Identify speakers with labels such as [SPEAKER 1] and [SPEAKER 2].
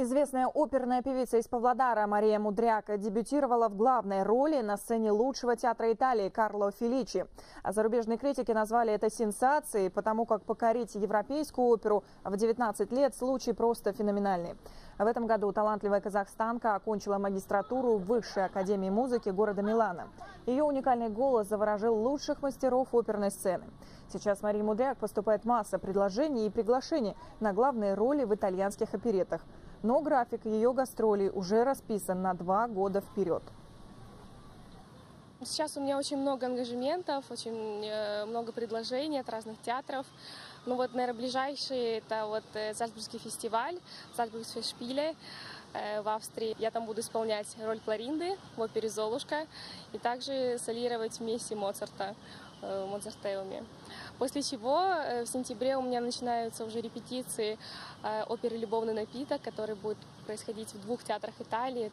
[SPEAKER 1] Известная оперная певица из Павлодара Мария Мудряка дебютировала в главной роли на сцене лучшего театра Италии Карло Феличи. А зарубежные критики назвали это сенсацией, потому как покорить европейскую оперу в 19 лет случай просто феноменальный. В этом году талантливая казахстанка окончила магистратуру в Высшей академии музыки города Милана. Ее уникальный голос заворожил лучших мастеров оперной сцены. Сейчас Марии Мудряк поступает масса предложений и приглашений на главные роли в итальянских оперетах но график ее гастролей уже расписан на два года вперед.
[SPEAKER 2] Сейчас у меня очень много ангажементов, очень э, много предложений от разных театров. Ну вот, наверное, ближайший это вот э, Зальцбургский фестиваль, Зальцбургские шпиле э, в Австрии. Я там буду исполнять роль Кларинды в опере «Золушка» и также солировать вместе Моцарта в Моцартеуме. После чего в сентябре у меня начинаются уже репетиции оперы «Любовный напиток», который будет происходить в двух театрах Италии.